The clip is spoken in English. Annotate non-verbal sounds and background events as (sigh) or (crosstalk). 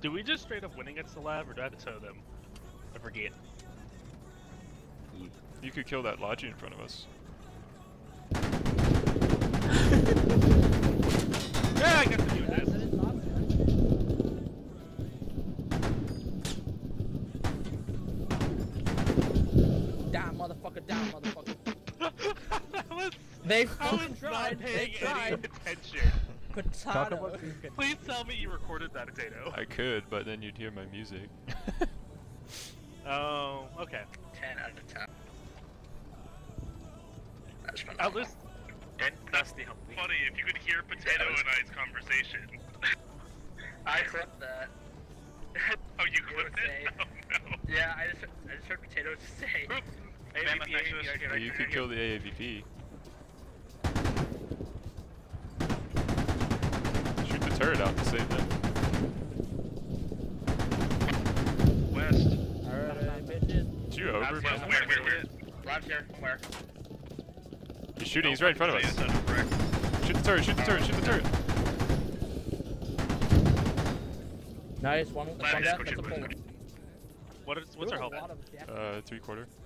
Do we just straight up win against the LAV, or do I have to tow them? I forget. You could kill that Logi in front of us. (laughs) Yeah, I got to do this. Down, motherfucker, down, motherfucker. That was, They I fucking was tried. not They paying any tried. attention. Potato. Please tell me you recorded that potato. I could, but then you'd hear my music. (laughs) Oh, okay. 10 out of 10. That's At least And that's the humble. funny if you could hear potato and I's conversation. (laughs) I clipped that. oh, you You clipped would it? say. (laughs) Oh no. Yeah, I just I just heard potato say. Oop. AVP, AVP, AVP, right here, you could kill the AAVP. Shoot the turret out to save them. West. Alright, bitches. Is you over? Where, where, where? LAV's here. Where? He's shooting, he's right in front of us. Shoot the turret, shoot the turret, shoot the turret. Nice, one, one death, that's a shoot, pull. What is, what's our a health lot at? Uh, three quarter. (laughs)